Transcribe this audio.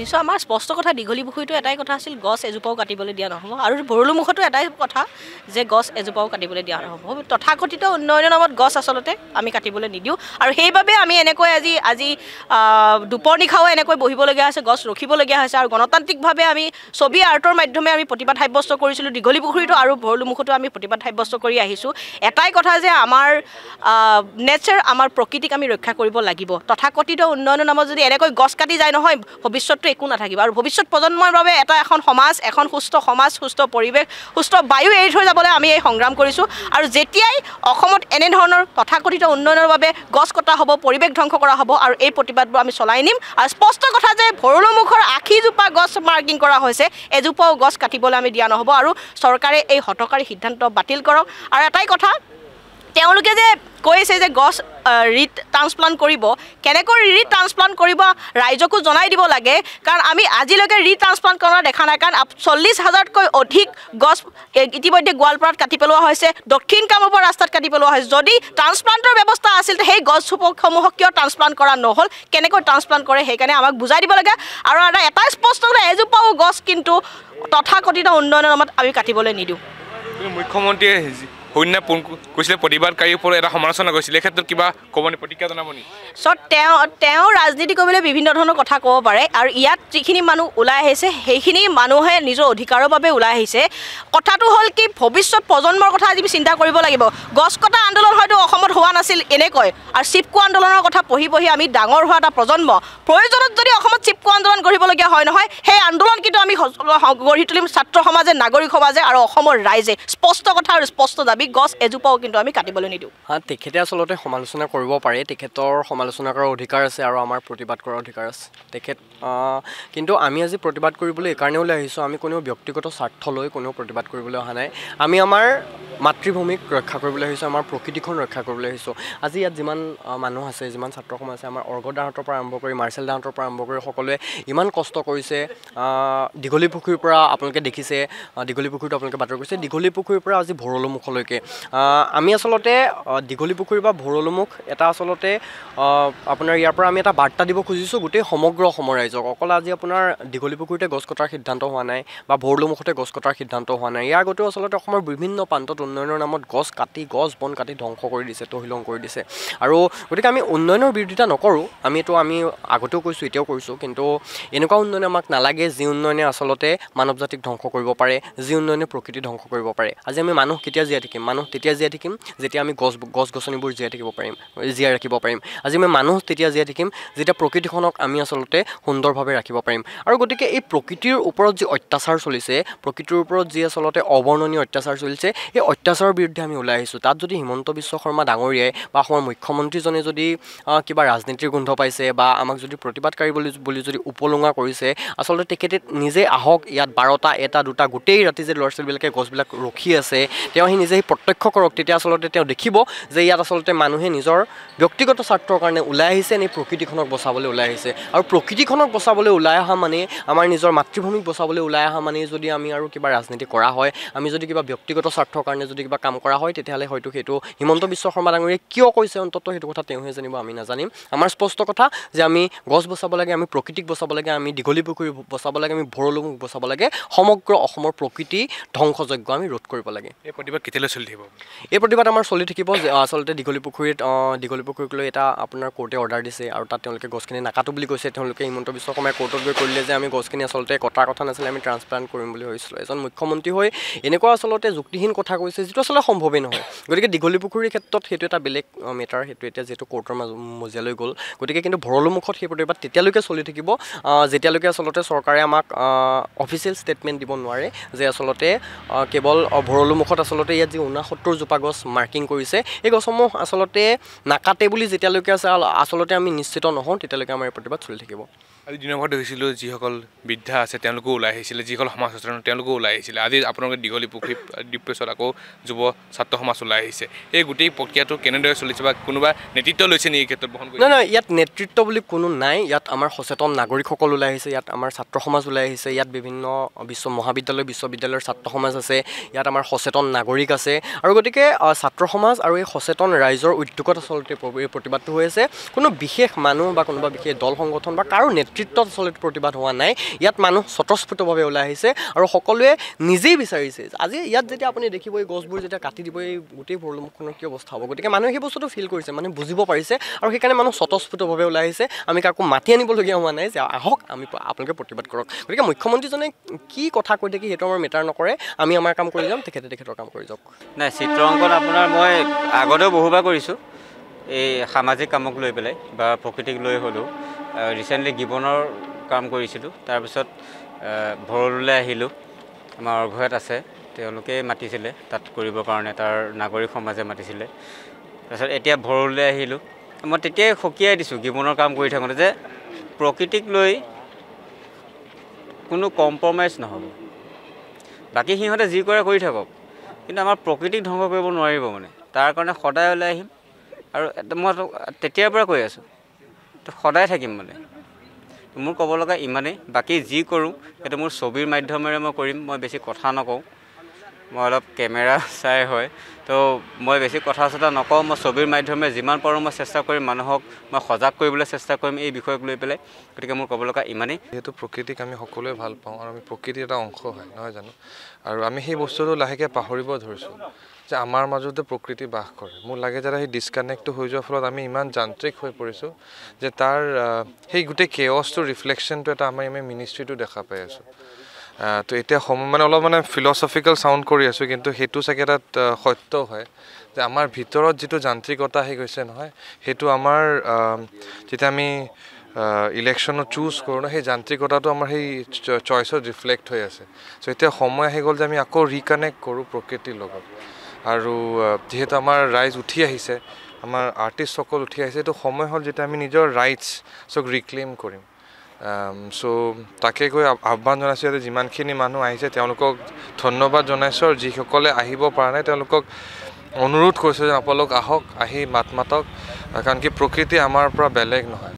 নিশ্চয় আমাৰ স্পষ্ট কথা দীঘলী পুখুৰীটো এটাই কথা আছিল গছ এজোপাও কাটিবলৈ দিয়া নহ'ব। আৰু ভৰলুমুখতো এটাই কথা যে গছ এজোপাও কাটিবলৈ দিয়া নহ'ব। তথাকথিত উন্নয়নৰ নামত গছ আচলতে আমি কাটিবলৈ নিদিওঁ। আৰু সেইবাবে আমি এনেকৈ আজি আজি দুপৰ নিশাও এনেকৈ বহিবলগীয়া হৈছে গছ ৰখিবলগীয়া হৈছে। আৰু গণতান্ত্ৰিকভাৱে আমি ছবি আৰ্টৰ মাধ্যমে আমি প্ৰতিবাদ সাব্যস্ত কৰিছিলোঁ। দীঘলী পুখুৰীটো আৰু ভৰলুমুখতো আমি প্ৰতিবাদ সাব্যস্ত কৰি আহিছোঁ। এটাই কথা যে আমাৰ নেচাৰ আমাৰ প্ৰকৃতিক আমি ৰক্ষা কৰিব লাগিব। তথাকথিত উন্নয়নৰ নামত যদি এনেকৈ গছ কাটি যায় নহয় ভৱিষ্যতটো একো নাথাকিব। আৰু ভৱিষ্যত প্ৰজন্মৰ বাবে এটা এখন সমাজ এখন সুস্থ সমাজ সুস্থ পৰিৱেশ সুস্থ বায়ু এৰি থৈ যাবলৈ আমি এই সংগ্ৰাম কৰিছোঁ। আৰু যেতিয়াই অসমত এনেধৰণৰ তথাকথিত উন্নয়নৰ বাবে গছ কটা হ'ব পৰিৱেশ ধ্বংস কৰা হ'ব আৰু এই প্ৰতিবাদবোৰ আমি চলাই নিম। আৰু স্পষ্ট কথা যে ভৰলুমুখৰ আশীজোপা গছ মাৰ্কিং কৰা হৈছে এজোপাও গছ কাটিবলৈ আমি দিয়া নহ'ব। আৰু চৰকাৰে এই হঠকাৰী সিদ্ধান্ত বাতিল কৰক। আৰু এটাই কথা তেওঁলোকে যে কৈছে যে গছ ৰিট ট্ৰান্সপ্লাণ্ট কৰিব কেনেকৈ ৰি ট্ৰান্সপ্লাণ্ট কৰিব ৰাইজকো জনাই দিব লাগে কাৰণ আমি আজিলৈকে ৰি ট্ৰান্সপ্লাণ্ট কৰা দেখা নাই কাৰণ চল্লিছ হাজাৰতকৈ অধিক গছ ইতিমধ্যে গোৱালপাৰাত কাটি পেলোৱা হৈছে দক্ষিণ কামৰূপৰ ৰাস্তাত কাটি পেলোৱা হৈছে। যদি ট্ৰান্সপ্লাণ্টৰ ব্যৱস্থা আছিল সেই গছসমূহক কিয় ট্ৰান্সপ্লাণ্ট কৰা নহ'ল কেনেকৈ ট্ৰান্সপ্লাণ্ট কৰে সেইকাৰণে আমাক বুজাই দিব লাগে। আৰু এটা স্পষ্ট কথা এজোপাও গছ কিন্তু তথাকথিত উন্নয়নৰ নামত আমি কাটিবলৈ নিদিওঁ। মুখ্যমন্ত্ৰীয়ে যি- সৈন্য পোন কৈছিলে প্ৰতিবাদকাৰীৰ ওপৰত এটা সমালোচনা কৰিছিলে এই ক্ষেত্ৰত কিবা ক'ব নি প্ৰতিক্ৰিয়া জনাব নি? চ' তেওঁ তেওঁ ৰাজনীতি কৰিবলৈ বিভিন্ন ধৰণৰ কথা ক'ব পাৰে আৰু ইয়াত যিখিনি মানুহ ওলাই আহিছে সেইখিনি মানুহে নিজৰ অধিকাৰৰ বাবে ওলাই আহিছে। কথাটো হ'ল কি ভৱিষ্যত প্ৰজন্মৰ কথা আজি চিন্তা কৰিব লাগিব। গছ কটা আন্দোলন হয়তো অসমত হোৱা নাছিল এনেকৈ আৰু চিপকো আন্দোলনৰ কথা পঢ়ি পঢ়ি আমি ডাঙৰ হোৱা এটা প্ৰজন্ম। প্ৰয়োজনত যদি অসমত চিপকো আন্দোলন গঢ়িবলগীয়া হয় নহয় সেই আন্দোলন কিন্তু আমি গঢ়ি তুলিম ছাত্ৰ সমাজে নাগৰিক সমাজে আৰু অসমৰ ৰাইজে। স্পষ্ট কথা আৰু স্পষ্ট দাবী। গছ এজোপাও কিন্তু আমি কাটিবলৈ নিদিওঁ। হা তেখেতে আচলতে সমালোচনা কৰিব পাৰে। তেখেতৰ সমালোচনা কৰাৰ অধিকাৰ আছে আৰু আমাৰ প্ৰতিবাদ কৰাৰ অধিকাৰ আছে। তেখেত কিন্তু আমি আজি প্ৰতিবাদ কৰিবলৈ এইকাৰণে ওলাই আহিছোঁ। আমি কোনো ব্যক্তিগত স্বাৰ্থ লৈ কোনো প্ৰতিবাদ কৰিবলৈ অহা নাই। আমি আমাৰ মাতৃভূমিক ৰক্ষা কৰিবলৈ আহিছোঁ আমাৰ প্ৰকৃতিখন ৰক্ষা কৰিবলৈ আহিছোঁ। আজি ইয়াত যিমান মানুহ আছে যিমান ছাত্ৰ সমাজ আছে আমাৰ অৰ্ঘ দাহঁতৰ পৰা আৰম্ভ কৰি মাৰ্চেল দাহঁতৰ পৰা আৰম্ভ কৰি সকলোৱে ইমান কষ্ট কৰিছে। দীঘলী পুখুৰীৰ পৰা আপোনালোকে দেখিছে দীঘলী পুখুৰীটো আপোনালোকে বাতৰি কৰিছে। দীঘলী পুখুৰীৰ পৰা আজি ভৰলুমুখলৈকে আহ, আমি আচলতে দীঘলী পুখুৰী বা ভৰলুমুখ এটা আচলতে আপোনাৰ ইয়াৰ পৰা আমি এটা বাৰ্তা দিব খুজিছোঁ গোটেই সমগ্ৰ অসমৰ ৰাইজক। অকল আজি আপোনাৰ দীঘলী পুখুৰীতে গছ কটাৰ সিদ্ধান্ত হোৱা নাই বা ভৰলুমুখতে গছ কটাৰ সিদ্ধান্ত হোৱা নাই। ইয়াৰ আগতেও আচলতে অসমৰ বিভিন্ন প্ৰান্তত উন্নয়নৰ নামত গছ কাটি গছ বন কাটি ধ্বংস কৰি দিছে তহিলং কৰি দিছে। আৰু গতিকে আমি উন্নয়নৰ বিৰোধিতা নকৰোঁ আমিতো আমি আগতেও কৈছোঁ এতিয়াও কৰিছোঁ কিন্তু এনেকুৱা উন্নয়ন আমাক নালাগে যি উন্নয়নে আচলতে মানৱ জাতিক ধ্বংস কৰিব পাৰে যি উন্নয়নে প্ৰকৃতি ধ্বংস কৰিব পাৰে। আজি আমি মানুহ কেতিয়া জীয়াই থাকিম? মানুহ তেতিয়া জীয়াই থাকিম যেতিয়া আমি গছ গছ গছনিবোৰ জীয়াই থাকিব পাৰিম জীয়াই ৰাখিব পাৰিম। আজি আমি মানুহ তেতিয়া জীয়াই থাকিম যেতিয়া প্ৰকৃতিখনক আমি আচলতে সুন্দৰভাৱে ৰাখিব পাৰিম। আৰু গতিকে এই প্ৰকৃতিৰ ওপৰত যি অত্যাচাৰ চলিছে প্ৰকৃতিৰ ওপৰত যি আচলতে অৱৰ্ণনীয় অত্যাচাৰ চলিছে এই অত্যাচাৰৰ বিৰুদ্ধে আমি ওলাই আহিছোঁ। তাত যদি হিমন্ত বিশ্ব শৰ্মা ডাঙৰীয়াই বা অসমৰ মুখ্যমন্ত্ৰীজনে যদি কিবা ৰাজনীতিৰ গোন্ধ পাইছে বা আমাক যদি প্ৰতিবাদকাৰী বুলি বুলি যদি উপলুঙা কৰিছে আচলতে তেখেতে নিজে আহক ইয়াত বাৰটা এটা দুটা গোটেই ৰাতি যে ল'ৰা ছোৱালীবিলাকে গছবিলাক ৰখি আছে তেওঁ আহি নিজে আহি প্ৰত্যক্ষ কৰক তেতিয়া আচলতে তেওঁ দেখিব যে ইয়াত আচলতে মানুহে নিজৰ ব্যক্তিগত স্বাৰ্থৰ কাৰণে ওলাই আহিছে নে প্ৰকৃতিখনক বচাবলৈ ওলাই আহিছে। আৰু প্ৰকৃতিখনক বচাবলৈ ওলাই অহা মানে আমাৰ নিজৰ মাতৃভূমিক বচাবলৈ ওলাই অহা মানে যদি আমি আৰু কিবা ৰাজনীতি কৰা হয় আমি যদি কিবা ব্যক্তিগত স্বাৰ্থৰ কাৰণে যদি কিবা কাম কৰা হয় তেতিয়াহ'লে হয়তো সেইটো হিমন্ত বিশ্ব শৰ্মা ডাঙৰীয়াই কিয় কৈছে অন্ততঃ সেইটো কথা তেওঁহে জানিব আমি নাজানিম। আমাৰ স্পষ্ট কথা যে আমি গছ বচাব লাগে আমি প্ৰকৃতিক বচাব লাগে আমি দীঘলী পুখুৰী বচাব লাগে আমি ভৰলুমুখ বচাব লাগে সমগ্ৰ অসমৰ প্ৰকৃতি ধ্বংসযজ্ঞ আমি ৰোধ কৰিব লাগে। এই প্ৰতিবাদ কেতিয়ালৈ চলি থাকিব। এই প্ৰতিবাদ আমাৰ চলি থাকিব আচলতে দীঘলী পুখুৰীত দীঘলী পুখুৰীক লৈ এটা আপোনাৰ কোৰ্টে অৰ্ডাৰ দিছে আৰু তাত তেওঁলোকে গছখিনি নাকাটো বুলি কৈছে। তেওঁলোকে হিমন্ত বিশ্ব শৰ্মাই কোৰ্টত গৈ কৰিলে যে আমি গছখিনি আচলতে কটাৰ কথা নাছিলে আমি ট্ৰান্সপ্লাণ্ট কৰিম বুলি ভাবিছিলোঁ। এজন মুখ্যমন্ত্ৰী হৈ এনেকুৱা আচলতে যুক্তিহীন কথা কৈছে যিটো আচলতে সম্ভৱেই নহয়। গতিকে দীঘলী পুখুৰীৰ ক্ষেত্ৰত সেইটো এটা বেলেগ মেটাৰ সেইটো এতিয়া যিহেতু কোৰ্টৰ মাজ মজিয়ালৈ গ'ল। গতিকে কিন্তু ভৰলুমুখত সেই প্ৰতিবাদ তেতিয়ালৈকে চলি থাকিব যেতিয়ালৈকে আচলতে চৰকাৰে আমাক অফিচিয়েল ষ্টেটমেণ্ট দিব নোৱাৰে যে আচলতে কেৱল ভৰলুমুখত আচলতে ইয়াত যি ঊনসত্তৰজোপা গছ মাৰ্কিং কৰিছে। এই গছসমূহ আচলতে নাকাটে বুলি যেতিয়ালৈকে আছে আচলতে আমি নিশ্চিত নহওঁ তেতিয়ালৈকে আমাৰ এই প্ৰতিবাদ চলি থাকিব। আজি দিনৰ ভাগত দেখিছিলোঁ যিসকল বৃদ্ধা আছে তেওঁলোকেও ওলাই আহিছিলে। যিসকল সমাজ সচেতন তেওঁলোকেও ওলাই আহিছিলে। আজি আপোনালোকে দীঘলী পুখুৰী ডিপ্ৰেছত আকৌ যুৱ ছাত্ৰ সমাজ ওলাই আহিছে। এই গোটেই প্ৰক্ৰিয়াটো কেনেদৰে চলিছে বা কোনোবা নেতৃত্ব লৈছে নেকি এই ক্ষেত্ৰত বহন কৰি? নাই নাই ইয়াত নেতৃত্ব বুলি কোনো নাই। ইয়াত আমাৰ সচেতন নাগৰিকসকল ওলাই আহিছে ইয়াত আমাৰ ছাত্ৰ সমাজ ওলাই আহিছে ইয়াত বিভিন্ন বিশ্ব মহাবিদ্যালয় বিশ্ববিদ্যালয়ৰ ছাত্ৰ সমাজ আছে ইয়াত আমাৰ সচেতন নাগৰিক আছে। আৰু গতিকে ছাত্ৰ সমাজ আৰু এই সচেতন ৰাইজৰ উদ্যোগত আচলতে প্ৰতিবাদটো হৈ আছে। কোনো বিশেষ মানুহ বা কোনোবা বিশেষ দল সংগঠন বা কাৰো নেতৃত্ব নেতৃত্বত আচলতে প্ৰতিবাদ হোৱা নাই। ইয়াত মানুহ স্বতঃস্ফূৰ্তভাৱে ওলাই আহিছে আৰু সকলোৱে নিজেই বিচাৰিছে। আজি ইয়াত যেতিয়া আপুনি দেখিব এই গছবোৰ যেতিয়া কাটি দিব এই গোটেই ভৰলুমুখখনৰ কি অৱস্থা হ'ব? গতিকে মানুহে সেই বস্তুটো ফিল কৰিছে মানুহে বুজিব পাৰিছে আৰু সেইকাৰণে মানুহ স্বতঃস্ফূৰ্তভাৱে ওলাই আহিছে। আমি কাকো মাতি আনিবলগীয়া হোৱা নাই যে আহক আমি আপোনালোকে প্ৰতিবাদ কৰক। গতিকে মুখ্যমন্ত্ৰীজনে কি কথা কৈ থাকে সেইটো আমাৰ মেটাৰ নকৰে। আমি আমাৰ কাম কৰি যাম তেখেতে তেখেতৰ কাম কৰি যাওক। নাই চিত্ৰ অংকন আপোনাৰ মই আগতেও বহুবাৰ কৰিছোঁ। এই সামাজিক কামক লৈ পেলাই বা প্ৰকৃতিক লৈ হ'লেও ৰিচেণ্টলি গিবনৰ কাম কৰিছিলোঁ। তাৰপিছত ভৰলুলৈ আহিলোঁ। আমাৰ অৰ্ঘয়ত আছে। তেওঁলোকেই মাতিছিলে তাত কৰিবৰ কাৰণে তাৰ নাগৰিক সমাজে মাতিছিলে। তাৰপিছত এতিয়া ভৰলুলৈ আহিলোঁ। মই তেতিয়াই সকীয়াই দিছোঁ গিবনৰ কাম কৰি থাকোঁতে যে প্ৰকৃতিক লৈ কোনো কম্প্ৰমাইজ নহ'ব। বাকী সিহঁতে যি কৰে কৰি থাকক। কিন্তু আমাৰ প্ৰকৃতিক ধ্বংস কৰিব নোৱাৰিব মানে। তাৰ কাৰণে সদায় ওলাই আহিম। আৰু মই তেতিয়াৰ পৰা কৈ আছোঁ সদায় থাকিম মানে। মোৰ ক'ব লগা ইমানেই বাকী যি কৰোঁ সেইটো মোৰ ছবিৰ মাধ্যমেৰে মই কৰিম মই বেছি কথা নকওঁ। মই অলপ কেমেৰা চাই হয় তো মই বেছি কথা চথা নকওঁ মই ছবিৰ মাধ্যমেৰে যিমান পাৰোঁ মই চেষ্টা কৰিম মানুহক মই সজাগ কৰিবলৈ চেষ্টা কৰিম এই বিষয়ক লৈ পেলাই। গতিকে মোৰ ক'ব লগা ইমানেই। যিহেতু প্ৰকৃতিক আমি সকলোৱে ভাল পাওঁ আৰু আমি প্ৰকৃতিৰ এটা অংশ হয় নহয় জানো? আৰু আমি সেই বস্তুটো লাহেকৈ পাহৰিব ধৰিছোঁ। যে আমাৰ মাজতে প্ৰকৃতি বাস কৰে। মোৰ লাগে যে সেই ডিছকানেক্টটো হৈ যোৱাৰ ফলত আমি ইমান যান্ত্ৰিক হৈ পৰিছোঁ যে তাৰ সেই গোটেই কেঅছটোৰ ৰিফ্লেকশ্যনটো এটা আমি আমি মিনিষ্ট্ৰিটো দেখা পাই আছোঁ। তো এতিয়া সময় মানে অলপ মানে ফিলচফিকেল চাউণ্ড কৰি আছোঁ কিন্তু সেইটো চাগে তাত সত্য হয় যে আমাৰ ভিতৰত যিটো যান্ত্ৰিকতা আহি গৈছে নহয় সেইটো আমাৰ যেতিয়া আমি ইলেকশ্যনত চুজ কৰোঁ ন সেই যান্ত্ৰিকতাটো আমাৰ সেই চইচত ৰিফ্লেক্ট হৈ আছে। চ' এতিয়া সময় আহি গ'ল যে আমি আকৌ ৰিকানেক্ট কৰোঁ প্ৰকৃতিৰ লগত। আৰু যিহেতু আমাৰ ৰাইজ উঠি আহিছে আমাৰ আৰ্টিষ্টসকল উঠি আহিছে এইটো সময় হ'ল যেতিয়া আমি নিজৰ ৰাইটছক ৰিক্লেইম কৰিম। চ' তাকে আহ্ব- আহ্বান জনাইছোঁ যে যিমানখিনি মানুহ আহিছে তেওঁলোকক ধন্যবাদ জনাইছোঁ আৰু যিসকলে আহিব পৰা নাই তেওঁলোকক অনুৰোধ কৰিছোঁ যে আপোনালোক আহক আহি মাত মাতক কাৰণ কি প্ৰকৃতি আমাৰ পৰা বেলেগ নহয়।